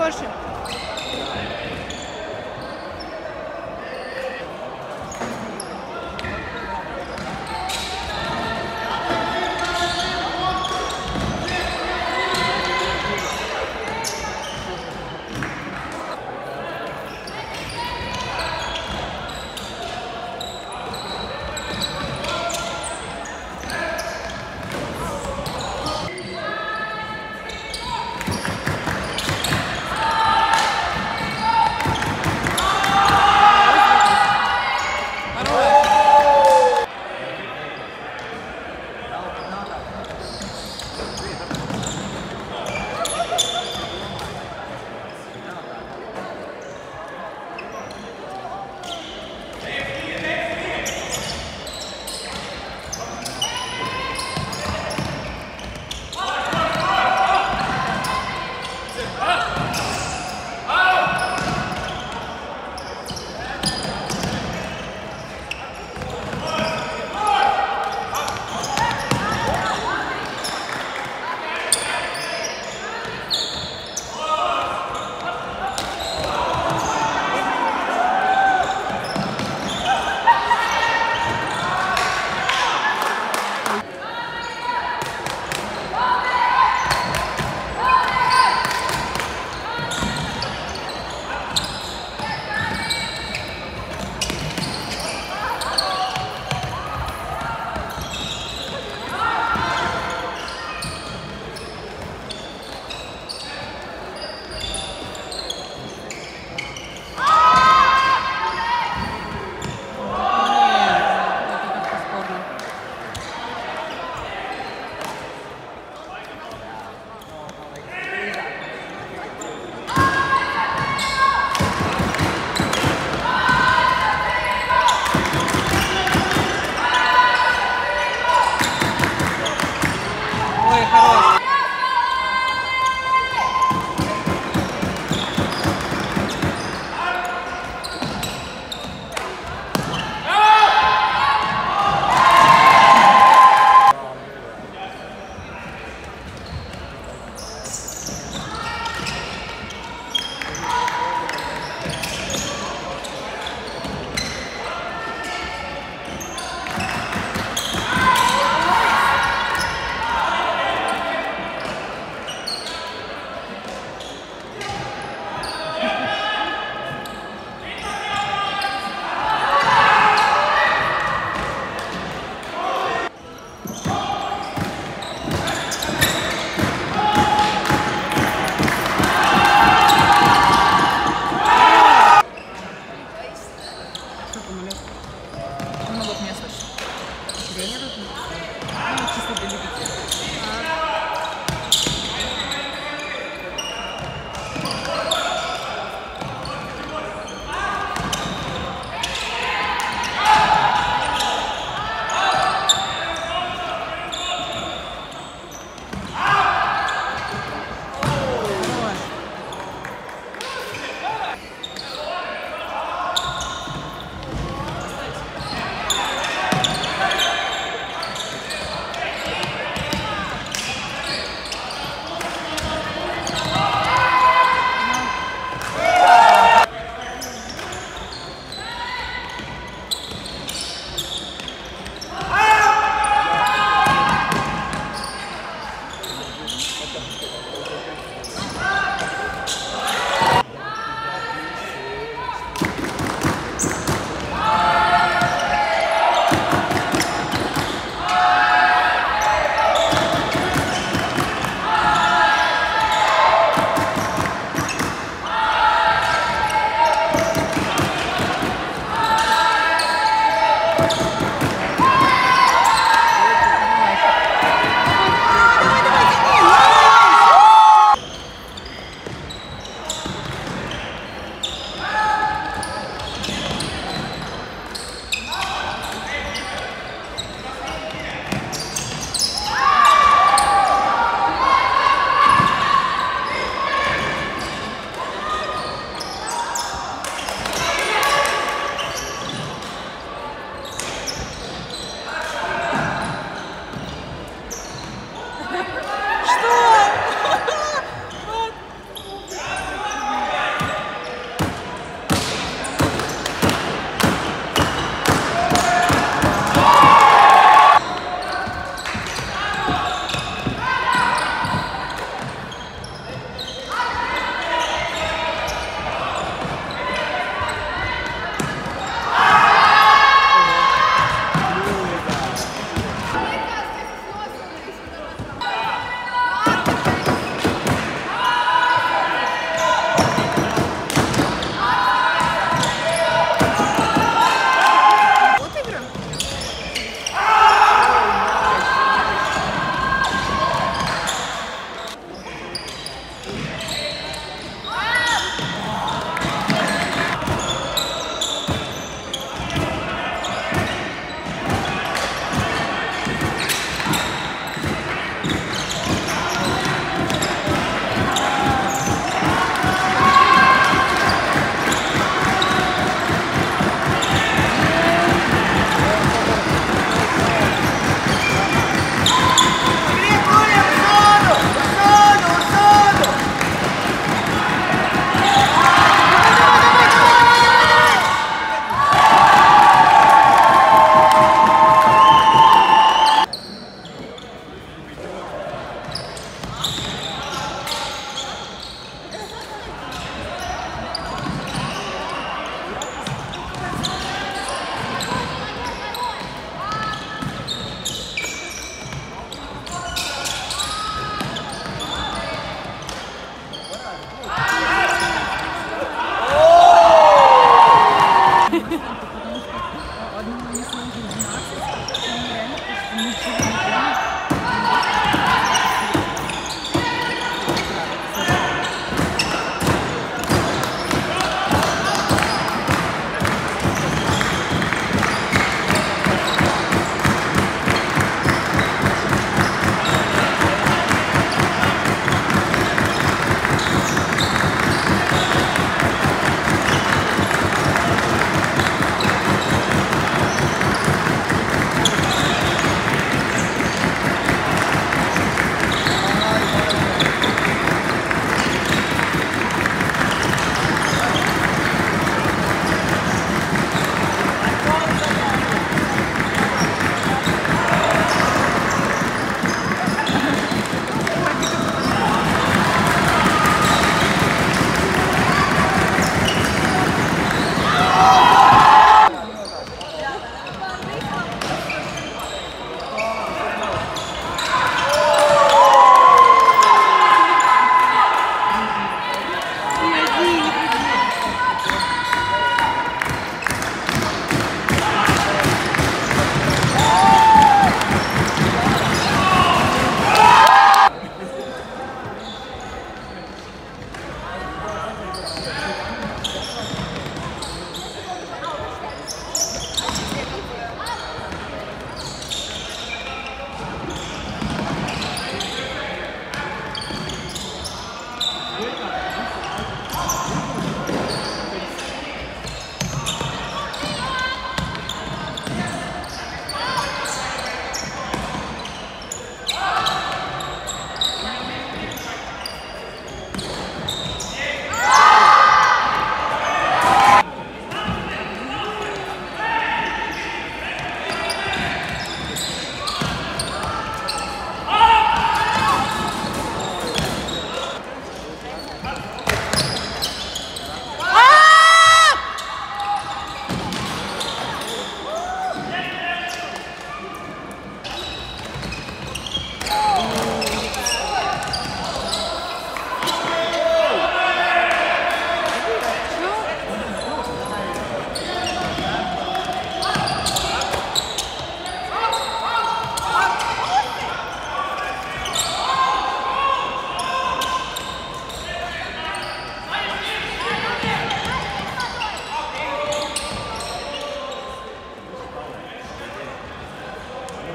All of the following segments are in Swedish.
força.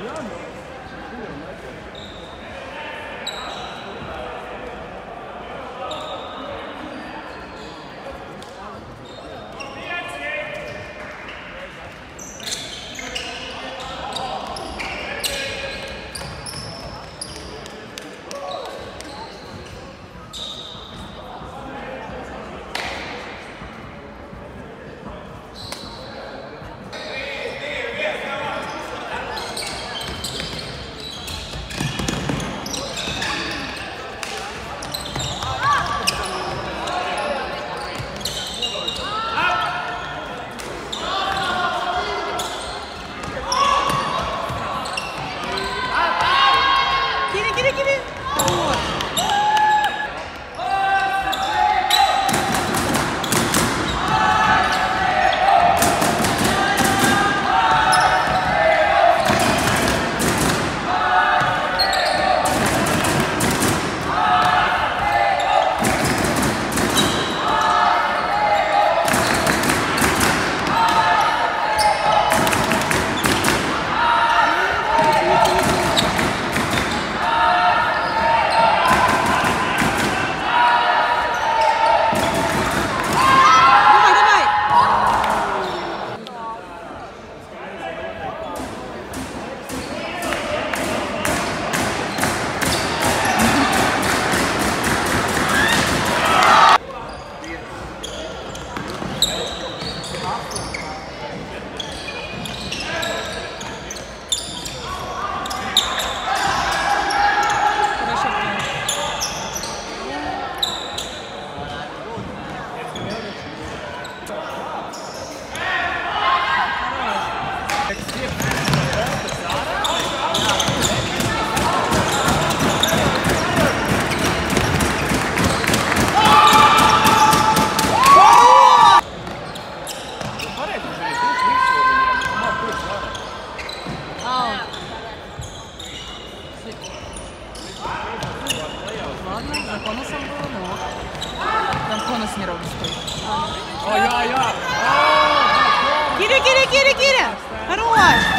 Mariano. コノさんどうのなんコノスミログスク。Oh ja, ja. Oh, kill it, kill it, kill it, kill it. Hallå!